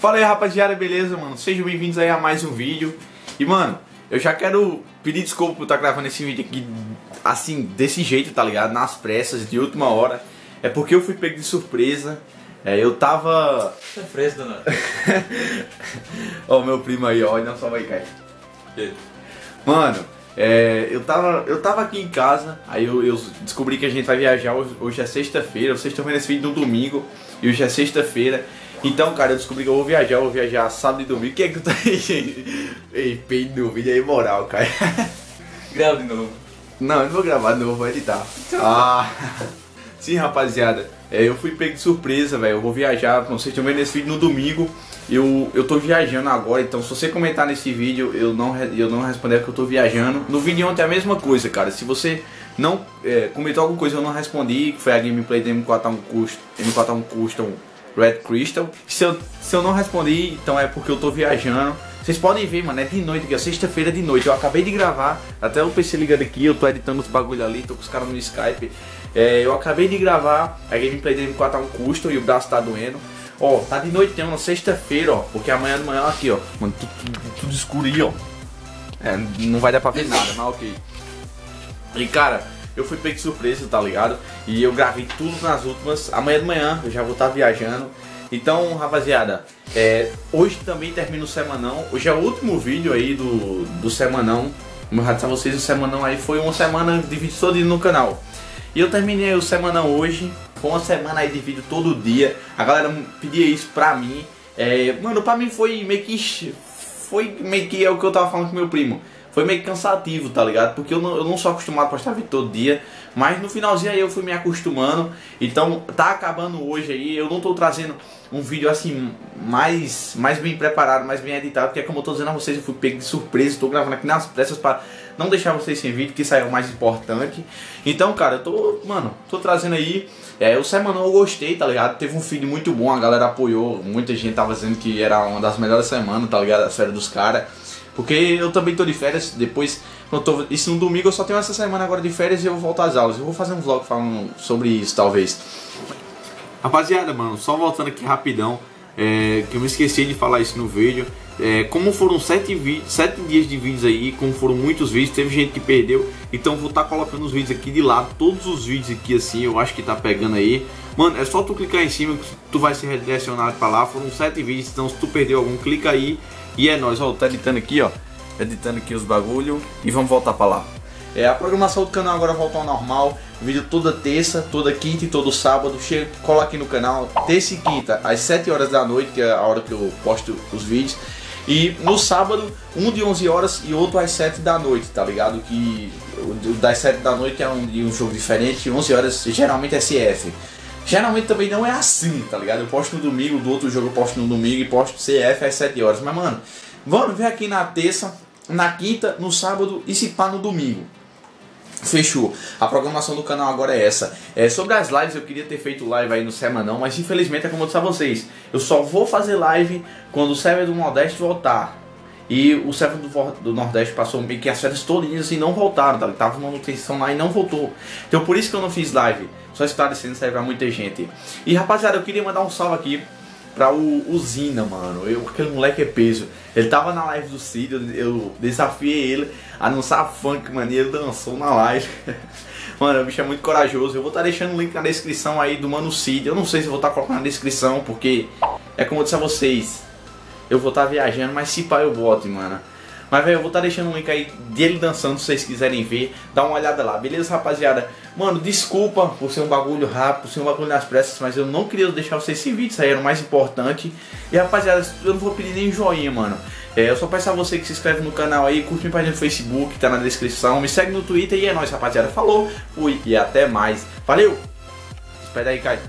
Fala aí rapaziada, beleza, mano? Sejam bem-vindos aí a mais um vídeo. E mano, eu já quero pedir desculpa por estar gravando esse vídeo aqui assim, desse jeito, tá ligado? Nas pressas, de última hora. É porque eu fui pego de surpresa. É, eu tava. Surpresa, dona. ó, meu primo aí, ó, não só vai cair. Mano, é, eu, tava, eu tava aqui em casa, aí eu, eu descobri que a gente vai viajar. Hoje, hoje é sexta-feira, vocês estão vendo esse vídeo no domingo, e hoje é sexta-feira. Então, cara, eu descobri que eu vou viajar, eu vou viajar sábado e domingo. O que é que tu tá aí? Ei, peito no vídeo aí, moral, cara. Grava de novo. Não, eu não vou gravar de novo, vou editar. Ah, sim, rapaziada. É, eu fui pego de surpresa, velho. Eu vou viajar, sei se estão vendo esse vídeo no domingo. Eu, eu tô viajando agora, então se você comentar nesse vídeo, eu não, eu não responder que eu tô viajando. No vídeo ontem é a mesma coisa, cara. Se você não é, comentou alguma coisa eu não respondi, que foi a gameplay do M4A1 Custom, M4A1 Custom Red Crystal. Se eu, se eu não respondi, então é porque eu tô viajando. Vocês podem ver, mano, é de noite, que é sexta-feira de noite. Eu acabei de gravar, até o PC ligado aqui, eu tô editando os bagulho ali, tô com os caras no Skype. É, eu acabei de gravar a gameplay do M4A1 Custom e o braço tá doendo. Ó, tá de noite, na sexta-feira, ó. Porque amanhã de manhã aqui, ó. Mano, tudo, tudo, tudo escuro aí, ó. É, não vai dar pra ver nada, mas ok. E cara, eu fui pego de surpresa, tá ligado? E eu gravei tudo nas últimas. Amanhã de manhã eu já vou estar tá viajando. Então, rapaziada, é, hoje também termina o semanão. Hoje é o último vídeo aí do, do semanão. Como eu já disse a vocês, o semanão aí foi uma semana de vídeo todo no canal. E eu terminei o semanão hoje. Foi uma semana aí de vídeo todo dia. A galera pedia isso pra mim. É, mano, pra mim foi meio que. Foi meio que é o que eu tava falando com meu primo. Foi meio cansativo, tá ligado? Porque eu não, eu não sou acostumado a postar vídeo todo dia. Mas no finalzinho aí eu fui me acostumando. Então tá acabando hoje aí. Eu não tô trazendo um vídeo assim mais, mais bem preparado, mais bem editado. Porque como eu tô dizendo a vocês, eu fui pego de surpresa. Tô gravando aqui nas pressas para não deixar vocês sem vídeo, que aí é o mais importante. Então, cara, eu tô, mano, tô trazendo aí. É, o semanal eu gostei, tá ligado? Teve um feed muito bom, a galera apoiou. Muita gente tava dizendo que era uma das melhores semanas, tá ligado? A série dos caras. Porque eu também tô de férias, depois, eu tô, isso no domingo eu só tenho essa semana agora de férias e eu vou voltar às aulas. Eu vou fazer um vlog falando sobre isso, talvez. Rapaziada, mano, só voltando aqui rapidão, é, que eu me esqueci de falar isso no vídeo. É, como foram sete, sete dias de vídeos aí, como foram muitos vídeos, teve gente que perdeu. Então vou estar tá colocando os vídeos aqui de lado, todos os vídeos aqui assim, eu acho que tá pegando aí. Mano, é só tu clicar em cima que tu vai ser redirecionado para lá. Foram sete vídeos, então se tu perdeu algum, clica aí. E é nóis, ó, tá editando aqui, ó. Editando aqui os bagulho e vamos voltar para lá. É, a programação do canal agora voltou ao normal. Vídeo toda terça, toda quinta e todo sábado. Chega, cola aqui no canal. Terça e quinta, às 7 horas da noite, que é a hora que eu posto os vídeos. E no sábado, um de 11 horas e outro às 7 da noite, tá ligado? Que das 7 da noite é um, um jogo diferente, 11 horas geralmente é CF. Geralmente também não é assim, tá ligado? Eu posto no domingo, do outro jogo eu posto no domingo e posto CF às 7 horas. Mas, mano, vamos ver aqui na terça, na quinta, no sábado e se pá no domingo. Fechou. A programação do canal agora é essa. É, sobre as lives, eu queria ter feito live aí no Semanão, mas infelizmente é como eu disse a vocês. Eu só vou fazer live quando o server do Nordeste voltar. E o server do, do Nordeste passou meio que as férias todinhas e não voltaram, tá? Tava uma manutenção lá e não voltou. Então por isso que eu não fiz live. Só esclarecendo, serve pra muita gente. E rapaziada, eu queria mandar um salve aqui pra o, o Zina, mano. Eu, aquele moleque é peso. Ele tava na live do Cid, eu, eu desafiei ele a dançar funk, mano. E ele dançou na live. mano, o bicho é muito corajoso. Eu vou estar tá deixando o link na descrição aí do Mano Cid. Eu não sei se vou estar tá colocando na descrição, porque é como eu disse a vocês. Eu vou estar tá viajando, mas se pá eu boto, mano. Mas, velho, eu vou estar tá deixando um link aí dele dançando, se vocês quiserem ver. Dá uma olhada lá, beleza, rapaziada? Mano, desculpa por ser um bagulho rápido, por ser um bagulho nas pressas, mas eu não queria deixar vocês sem vídeo, isso aí era o mais importante. E, rapaziada, eu não vou pedir nem joinha, mano. É, eu só peço a você que se inscreve no canal aí, curte minha página no Facebook, tá na descrição. Me segue no Twitter e é nóis, rapaziada. Falou, fui e até mais. Valeu! Espera aí, Caio.